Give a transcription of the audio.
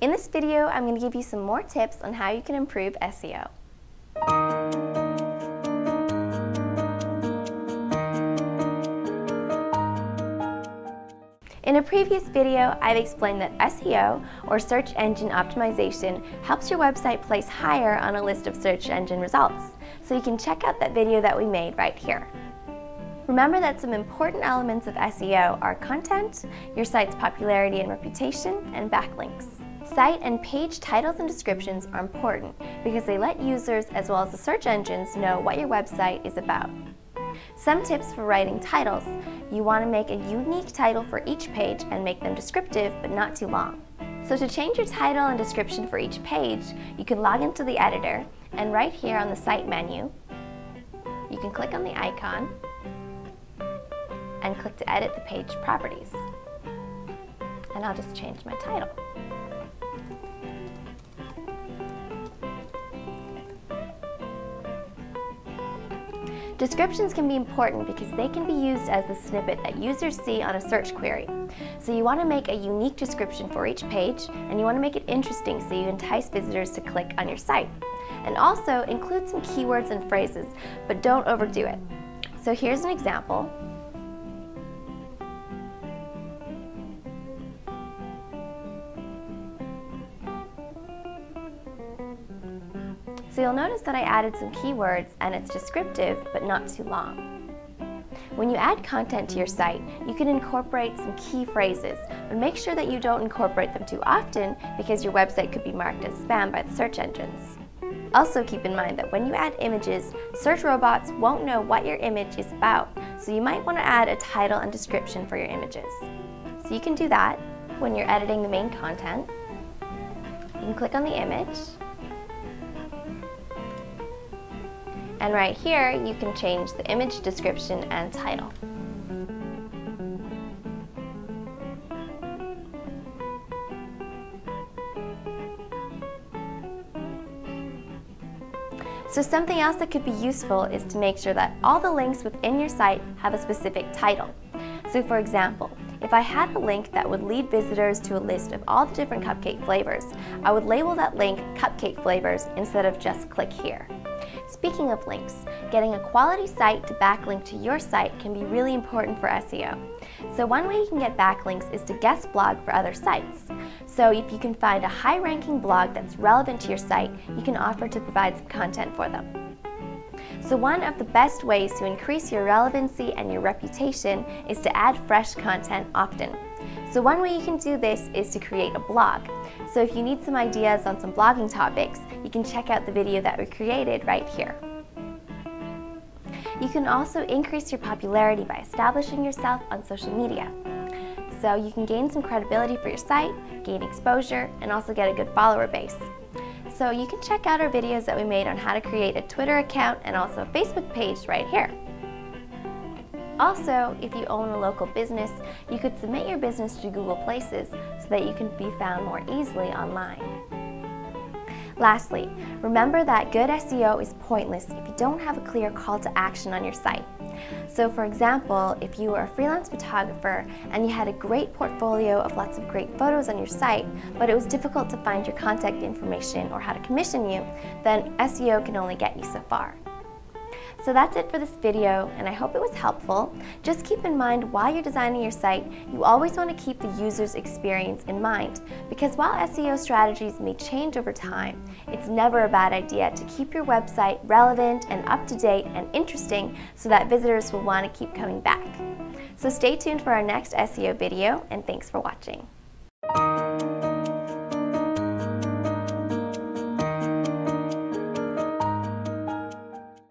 In this video, I'm going to give you some more tips on how you can improve SEO. In a previous video, I've explained that SEO, or search engine optimization, helps your website place higher on a list of search engine results. So you can check out that video that we made right here. Remember that some important elements of SEO are content, your site's popularity and reputation, and backlinks. Site and page titles and descriptions are important because they let users as well as the search engines know what your website is about. Some tips for writing titles. You want to make a unique title for each page and make them descriptive but not too long. So to change your title and description for each page, you can log into the editor and right here on the site menu, you can click on the icon and click to edit the page properties. And I'll just change my title. Descriptions can be important because they can be used as the snippet that users see on a search query. So you want to make a unique description for each page and you want to make it interesting so you entice visitors to click on your site. And also include some keywords and phrases, but don't overdo it. So here's an example. So you'll notice that I added some keywords and it's descriptive but not too long. When you add content to your site, you can incorporate some key phrases, but make sure that you don't incorporate them too often because your website could be marked as spam by the search engines. Also keep in mind that when you add images, search robots won't know what your image is about, so you might want to add a title and description for your images. So you can do that when you're editing the main content. You can click on the image, And right here, you can change the image description and title. So something else that could be useful is to make sure that all the links within your site have a specific title. So for example, if I had a link that would lead visitors to a list of all the different cupcake flavors, I would label that link Cupcake Flavors instead of just click here. Speaking of links, getting a quality site to backlink to your site can be really important for SEO. So one way you can get backlinks is to guest blog for other sites. So if you can find a high-ranking blog that's relevant to your site, you can offer to provide some content for them. So one of the best ways to increase your relevancy and your reputation is to add fresh content often. So one way you can do this is to create a blog. So if you need some ideas on some blogging topics, you can check out the video that we created right here. You can also increase your popularity by establishing yourself on social media. So you can gain some credibility for your site, gain exposure, and also get a good follower base. So you can check out our videos that we made on how to create a Twitter account and also a Facebook page right here. Also, if you own a local business, you could submit your business to Google Places so that you can be found more easily online. Lastly, remember that good SEO is pointless if you don't have a clear call to action on your site. So for example, if you were a freelance photographer and you had a great portfolio of lots of great photos on your site, but it was difficult to find your contact information or how to commission you, then SEO can only get you so far. So that's it for this video, and I hope it was helpful. Just keep in mind while you're designing your site, you always want to keep the user's experience in mind, because while SEO strategies may change over time, it's never a bad idea to keep your website relevant and up to date and interesting so that visitors will want to keep coming back. So stay tuned for our next SEO video, and thanks for watching.